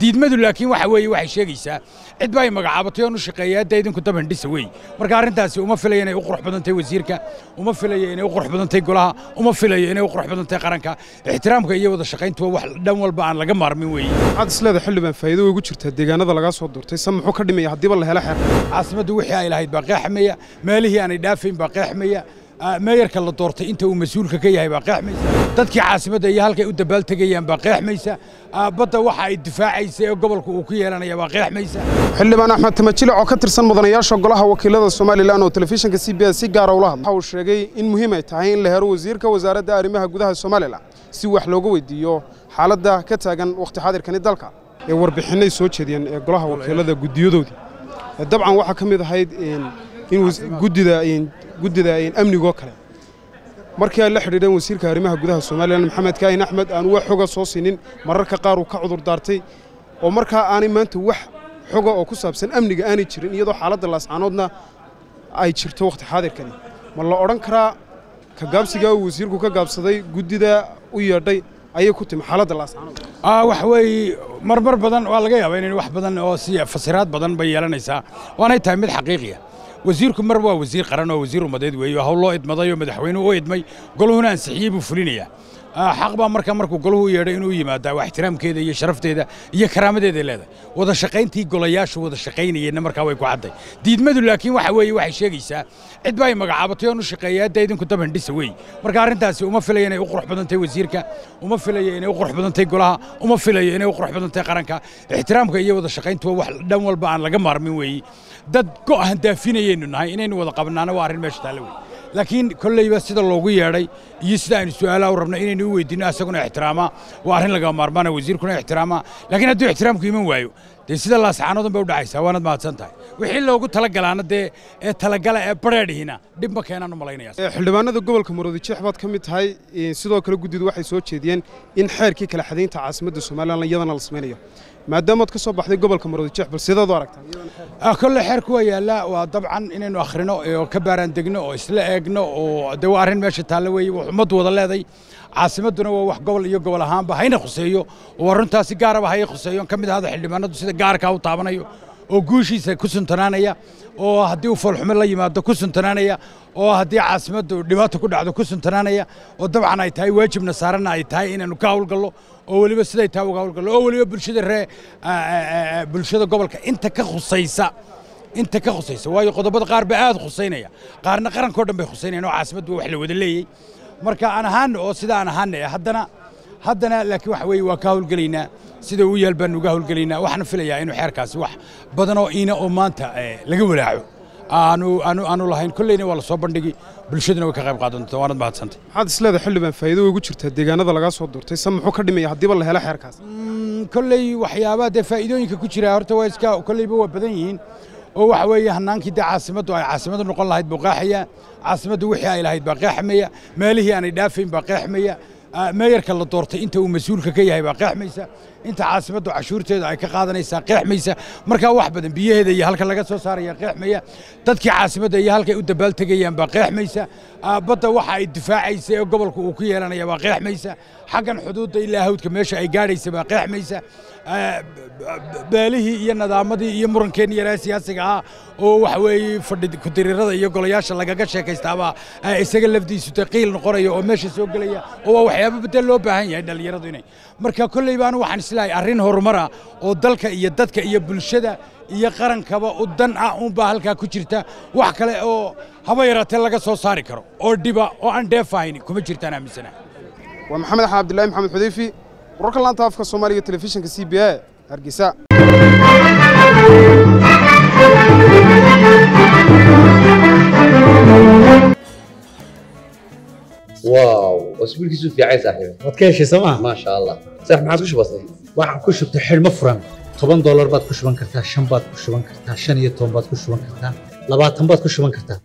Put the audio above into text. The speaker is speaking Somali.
diidmadu laakiin waxa weeye waxay sheegaysaa cid baa ay magacaabatay oon u shaqeeya hadda idinku daban dhisa wey marka arrintaasi uma filaya inay u qurux badan tahay wasiirka uma filaya inay u qurux badan tahay golaha uma filayo inay u qurux badan tahay qaranka ixtiraamka iyo wada shaqayntuwa wax dhan walba aan laga maarmin weeye waxaad isleeda xildhibaan faa'iido ugu jirtaa deegaanada lagaa soo doortay se muxuu ka dhimaya haddiiba la helo xeer caasimaddu wixii ay lahayd baa qeexmaya meelihii aanay dhaafayn baa qeexmaya meeyarka la doortay inta uu mas'uulka ka yahay baa qeexmaysa dadkii caasimadda iyo halkay u dabaaltegayaan baa qeexmaysa badda waxa ay difaacaysa ee gobolka uu ku yeelanaya baa qeexmaysa xildhibaan axmed tamajilic oo ka tirsan mudanayaasha golaha wakiilada somalilan oo telefishinka c b s si gaara ula hadla waxa uu sheegay in muhiim ay tahay in la helo wasiirka wasaaradda arrimaha gudaha somalilan si wax looga weydiiyo xaaladda ka taagan wakhti xaadirkani dalka. Ee warbixinay soo jeediyeen ee golaha wakiilada guddiyadoodii. Dabcan waxaa ka mid ahayd in guddida guddida amnigoo kale. Markii la xidhiidheen wasiirka arrimaha gudaha somalilan maxamed kaahin axmed aan wax xoga soo siinin mararka qaar uu ka cudur daartay oo markaa aanay maanta wax xoga oo ku saabsan amniga aanay jirin iyadoo xaaladda laascaanoodna ay jirto wakhti xaadirkani. Ma la odhan karaa ka gaabsigaa uu wasiirku ka gaabsaday guddida u yeedhay ayay ku timi xaaladda laascaanood. Wax weeye marmar badan waa laga yaabaa inay wax badan oo si fasiraad badan bay yeelanaysaa. Waanay tahay mid xaqiiqiya وزيركم مروى وزير قرن وزير مدد ويا هلا إد مضايو مدحوين وإد مي قالوا هنا سحيب وفلينيا. آه، حقبة مركا مركو قالوا هو يرينو يما دا واحترام كده يشرف ده ده يكرام ده ده لده وده شقين تي قال ياش وده شقين ين مركا ويكو عدي ديد مدو لكن واحد ويا واحد شيء يسا. إد باي مجا عبطيان وشقيات ده يدن كتب هندس وي. مركا عرين تاس وما في ليه نيو قرح بدن تي وزيركا وما في ليه نيو قرح بدن تي قالها وما في ليه نيو قرح بدن تي قرنكا. احترام كده وده شقين تو واحد دم والبان لجمر مين ويه dad go'ahan daafinayaynu nahay inaynu wada qabnaana waa arrin meesha taalla wey laakiin kolleyba sida loogu yeedhay iyo sida aynu su'aalaha u rabno inaynu u weydiinno asaguna ixtiraamaa waa arrin laga maarmaana wasiirkuna ixtiraamaa laakiin hadduu ixtiraamku iman waayo dee sida laascaanoodun bay u dhacaysaa waanad mahadsan tahay wixii loogu talagalaana dee ee talagala ee bareedhihina dhib ma keenaan u malaynayaa xildhibaanada gobolka maroodijeex baad ka mid tahay sidoo kale guddidu waxay soo jeediyeen in xeerkii kala xadaynta caasimadda somalilan iyadana la samaynayo maadaamaad ka soo baxday gobolka maroodijeex bal sidaad u aragtaa kolle xeerku waa yaallaa waa dabcan inaynu akhrino oo ka baaraan degno oo isla eegno oo dee waa arrin meesha taalla weeye wax ummaddu wada leeday caasimadduna waa wax gobol iyo gobol ahaanba hayna khuseeyo oo runtaasi gaaraba hay khuseeyo ka mid ahada xildhibaanadu sida gaarkaa u taabanayo oo guushiisa ku suntanaanaya oo haddii uu foolxumo la yimaado ku suntanaanaya oo haddii caasimaddu dhibaato ku dhacdo ku suntanaanaya oo dabcan ay tahay waajibna saaranna ay tahay inaynu ka hawlgallo oo weliba siday tahay uga hawlgallo oo weliba bulshada ree bulshada gobolka inta ka khusaysa inta ka khusaysa. Waayo qodobada qaar baa aad khusaynaya. Qaarna qarankao dhan bay khusaynayaan oo caasimaddu wax la wada leeyey marka aan ahaana oo sida aan ahaana haddana haddana laakiin waxa weeye waa ka hawlgelaynaa sida uu yaal baanu uga hawlgelaynaa waxaan filayaa inuu xeerkaasi wax badan oo iina oo maanta laga walaaco aanu aanu aanu lahayn kolleyna waa la soo bandhigi bulshaduna way ka qayb qaadan doontaa waanad mahadsantay maxaad isleeda xildhibaan faa'iido ugu jirtaa deegaanada lagaa soo doortay se muxuu ka dhimaya haddiiba la helo xeerkaas kolley waxyaabaha dee faa'iidooyinka ku jira horta waa iska kolleyba waa badan yihiin oo waxa weeye hanaankii dee caasimaddu ay caasimadu noqon lahayd buu qeexaya caasimaddu wixii ay lahayd baa qeexmaya meelihii aanay dhaafayn baa qeexmaya meeyarka la doortay inta uu mas'uulka ka yahay baa qeexmaysa. Inta caasimaddu cashuurteeda ay ka qaadanaysaa qeexmaysa. Markaa wax badan biyaheeda iyo halka laga soo saaraya qeexmaya. Dadkii caasimadda iyo halkay u dabaaltegayaan baa qeexmaysa. Badda waxa ay difaacaysa ee gobolka uu ku yeelanaya baa qeexmaysa. Xaggan xuduudda ilaa hawdka meesha ay gaadhaysa baa qeexmaysa. Beelihii iyo nadaamadii iyo murankeenni yaraa siyaasiga ahaa oo waxa weeye fadhi kudirirada iyo golayaasha lagaga sheekaystaabaa isaga lafdiisu taqiil noqonaya oo meesha soo gelaya oo waa waxyaaba bedel loo baahan yahay dhallinyaradu inay marka kolley baanu waxaan islahay arrin horumara oo dalka iyo dadka iyo bulshada iyo qarankaba u dan ah uunbaa halkaa ku jirta wax kale oo haba yaraatee laga soo saari karo oo dhiba oo aan dheefahayni kuma jirtaan aaminsana waa maxamed axmed abdillahi maxamed xudeyfi wararka laanta afka soomaaliga telefishinka c b a hargeysa oo isbiilkiisu fiicay saaxiibay waad ka heshay soo maa maasha allah saaxiib maxaad ku shubatay waxaan ku shubtay xidhmo furan toban doolar baad ku shuban kartaa shan baad ku shuban kartaa shan iyo toban baad ku shuban kartaa labaatan baad ku shuban kartaa